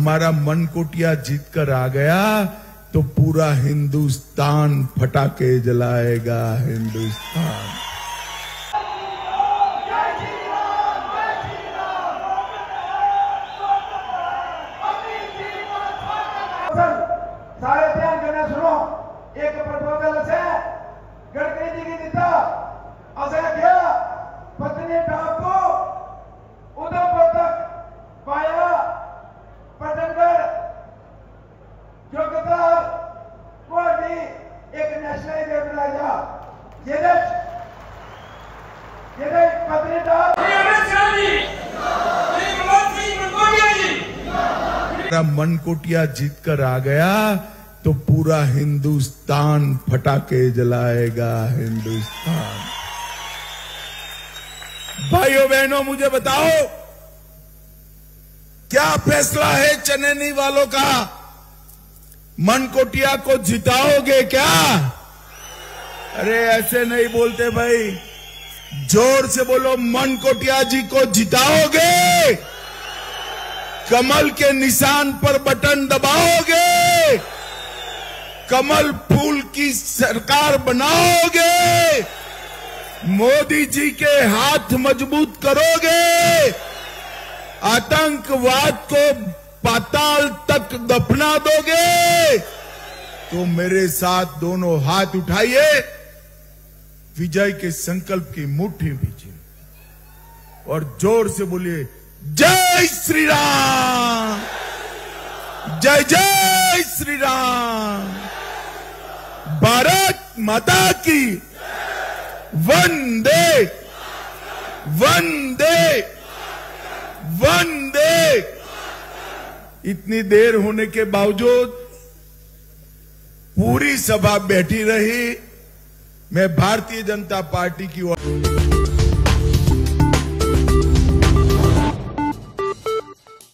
हमारा मनकोटिया जीत कर आ गया तो पूरा हिंदुस्तान फटाके जलाएगा हिंदुस्तान। करना सुनो। हमारा मनकोटिया जीत कर आ गया तो पूरा हिंदुस्तान फटाके जलाएगा, हिंदुस्तान। भाइयों बहनों, मुझे बताओ, क्या फैसला है चनैनी वालों का? मनकोटिया को जिताओगे क्या? अरे ऐसे नहीं बोलते भाई। ज़ोर से बोलो मनकोटिया जी को जिताओगे। कमल के निशान पर बटन दबाओगे। कमल फूल की सरकार बनाओगे। मोदी जी के हाथ मज़बूत करोगे। आतंकवाद को पाताल तक दफना दोगे। तो मेरे साथ दोनों हाथ उठाइए। विजय के संकल्प की मुट्ठी बीजिए और ज़ोर से बोलिए, जय श्री राम जय जय श्री राम भारत माता की वंदे वंदे वंदे! इतनी देर होने के बावजूद पूरी सभा बैठी रही। मैं भारतीय जनता पार्टी की ओर